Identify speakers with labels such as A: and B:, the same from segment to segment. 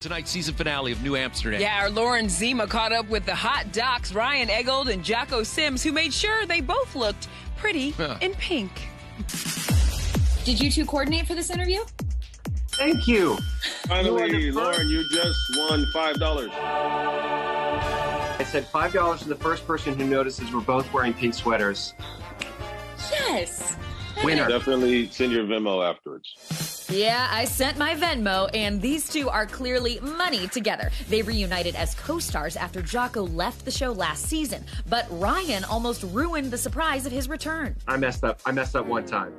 A: Tonight's season finale of New Amsterdam.
B: Yeah, our Lauren Zima caught up with the hot docs Ryan Eggold and Jocko Sims, who made sure they both looked pretty
A: Yeah.
B: in pink.
C: Did you two coordinate for this interview?
D: Thank you.
E: Finally, Lauren, you just won five dollars.
D: I said five dollars to the first person who notices we're both wearing pink sweaters.
C: Yes.
D: Winner.
E: Definitely send your Venmo afterwards.
F: Yeah, I sent my Venmo, and these two are clearly money together. They reunited as co stars after Jocko left the show last season, but Ryan almost ruined the surprise of his return.
D: I messed up. I messed up one time.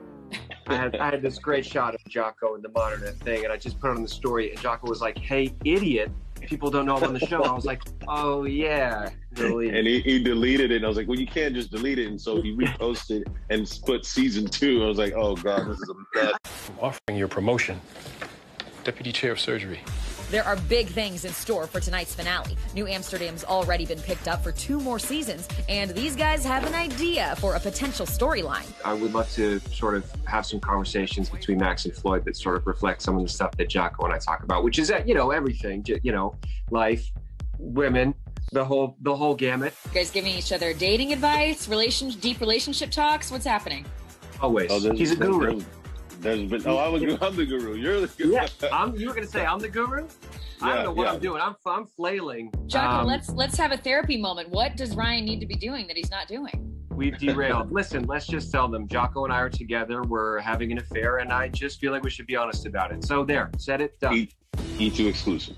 D: I had I had this great shot of Jocko in the modern thing, and I just put it on the story. And Jocko was like, "Hey, idiot! People don't know I'm on the show." I was like, "Oh yeah." Delete.
E: And he, he deleted it. And I was like, well, you can't just delete it. And so he reposted and put season two. I was like, oh God, this is a mess.
G: I'm offering your promotion. Deputy Chair of Surgery.
F: There are big things in store for tonight's finale. New Amsterdam's already been picked up for two more seasons, and these guys have an idea for a potential storyline.
D: I would love to sort of have some conversations between Max and Floyd that sort of reflect some of the stuff that Jocko and I talk about, which is that you know everything, you know, life, women, the whole the whole gamut.
C: You guys giving each other dating advice, relation, deep relationship talks? What's happening?
D: Always.
E: Oh,
D: He's a
E: there's-
D: guru.
E: There's, there's been, oh, I'm, a, I'm the guru. You're the guru.
D: Yeah, I'm, you were gonna say I'm the guru. I don't know what
E: yeah.
D: I'm doing. I'm I'm flailing.
C: Jocko,
D: Um,
C: let's let's have a therapy moment. What does Ryan need to be doing that he's not doing?
D: We've derailed. Listen, let's just tell them Jocko and I are together. We're having an affair, and I just feel like we should be honest about it. So there, said it, done.
E: E- ET exclusive.